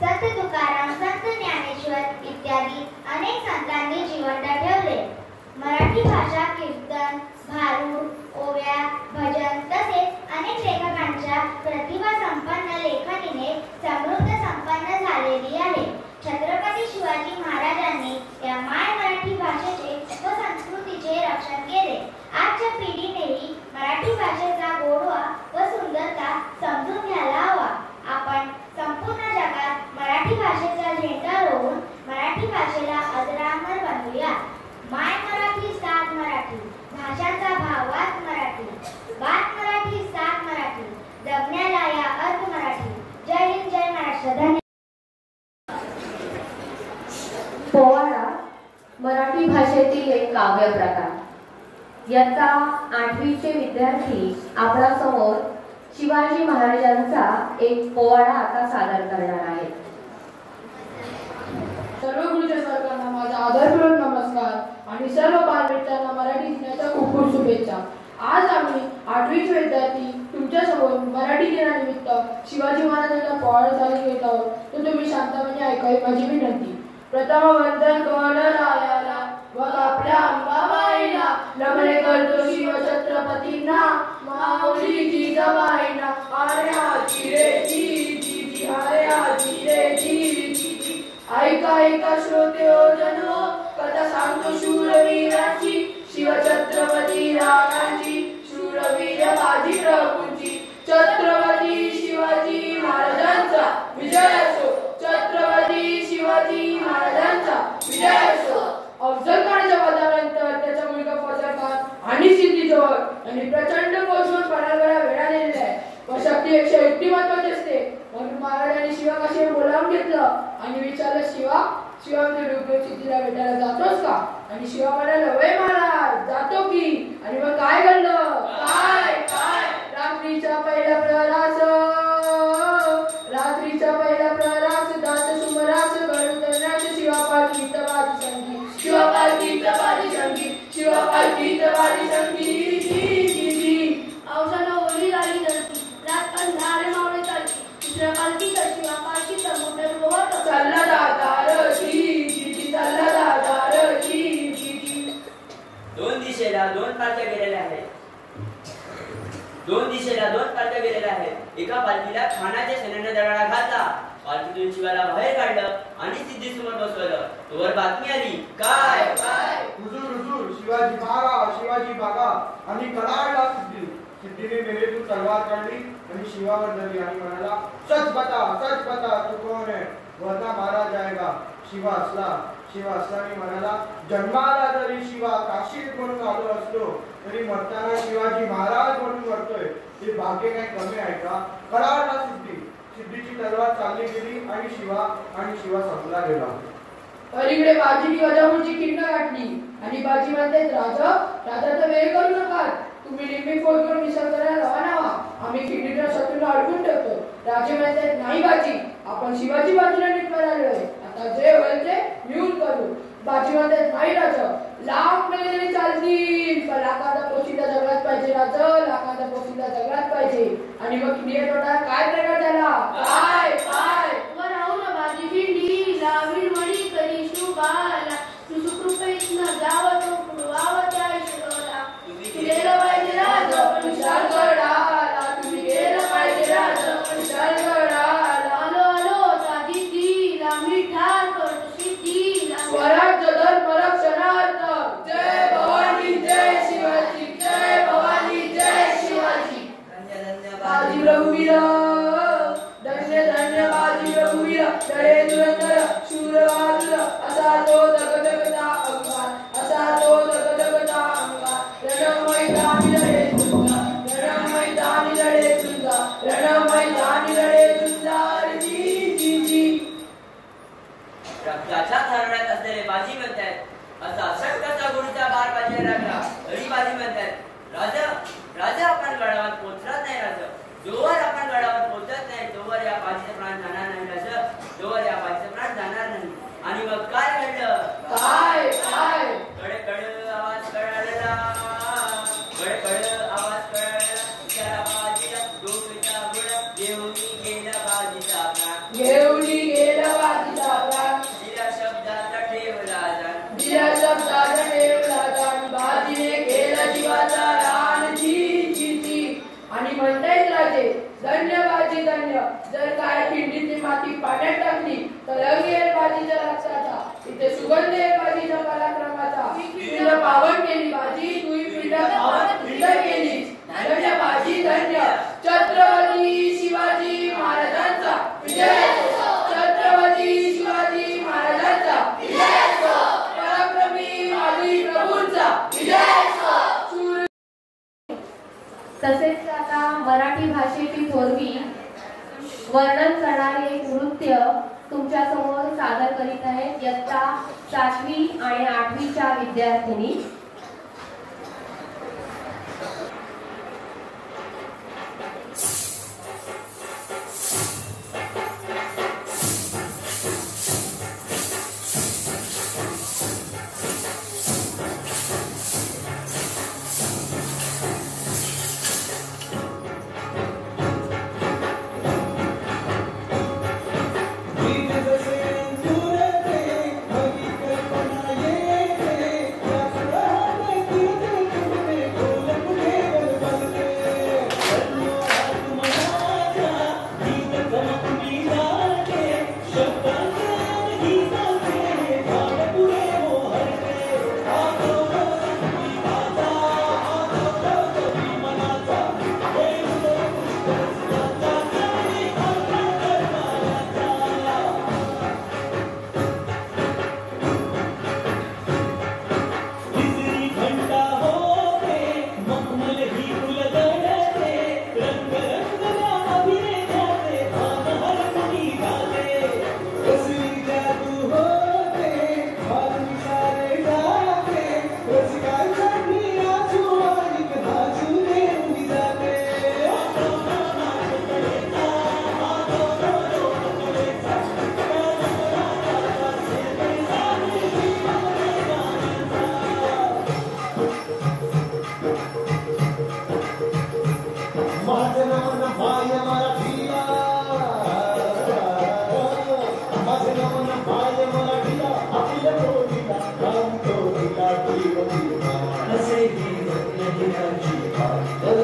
That's it. विद्यार्थी विद्यार्थी आपल्यासमोर शिवाजी महाराजांचा एक पोवाडा आता सादर करणार आहेत. सर्व गुरुच्या सरकारना माझा आदरपूर्वक नमस्कार आणि सर्व बालमित्रांना मराठी दिनाच्या खूप खूप शुभेच्छा. आज आम्ही आठवीचे विद्यार्थी तुमच्यासमोर मराठी दिनानिमित्त शिवाजी महाराजांचा पोवाडा सादर घेत आहोत. तर तुम्ही शांतपणे ऐकावी माझी विनंती. प्रथम वंदन गणरायाला व आपल्या अंबाबाईला नमने करतो शिव छत्रपतींना माऊली जिजाबाईना अरे आजी रे जी जी जी अरे आजी रे जी ऐका ऐका श्रोते हो जनो कथा सांगतो शूरवीराची शक्तीपेक्षा युक्ती महत्वाची असते. म्हणून महाराजांनी शिवा काशी बोलावून घेतलं? आणि विचारलं शिवा शिवा तू सिद्धीला भेटायला जातोस का? आणि शिवा म्हणाला वय महाराज जातो की. आणि मग काय घडलं? काय? काय? रात्रीच्या पहिल्या प्रहरास रात्रीच्या पहिल्या प्रहरास दास सुमरास करण्यास शिवापाल गीतवादी संगीत शिवापाल गीतवादी संगीत शिवापाल गीतवादी संगीत एका बालकीला खानाच्या सैन्याने दडाला घातला पालखीतून शिवाला बाहेर काढलं आणि सिद्धी समोर बसवलं. तोवर बातमी आली काय? काय? हुजूर हुजूर शिवाजी भागा शिवाजी भागा आणि कलाडला सिद्धी. सिद्धीने मेरेतून तलवार काढली आणि शिवावर धरली आणि म्हणाला सच बता सच बता तू कोण है वरना मारा जाएगा शिवा असला शिवा असल्याने म्हणाला जन्माला जरी शिवा काशीत म्हणून आलो असलो तरी मरताना शिवाजी महाराज म्हणून मरतोय हे भाग्य काही कमी आहे का? कडाडला सिद्धी. सिद्धीची तलवार चालली गेली आणि शिवा आणि शिवा संपला गेला. अलीकडे बाजीनी वजापूरची खिंड गाठली. आणि बाजी म्हणते राजा राजाचा वेळ करू नका तुम्ही लिंबी फोड करून मिसळ करायला रवाना व्हा आम्ही खिंडीच्या शत्रूला अडकून ठेवतो. राजे म्हणतात नाही बाजी आपण शिवाजी बाजूला निघणार आलोय आता जे होईल ते मिळून करू. बाजीमध्ये नाही राहत लाख महिने चालतील पण लाखाचा पोशिंदा जगलाच पाहिजे राहत लाखाचा पोशिंदा जगलाच पाहिजे. आणि मग खिंडी तोटा काय प्रकार त्याला? काय? काय? वर ना बाजी खिंडी लावील मणी करी शुभाल वर्णन करणारे एक नृत्य तुमच्यासमोर सादर करीत आहेत इयत्ता सातवी आणि आठवीच्या विद्यार्थिनी. college.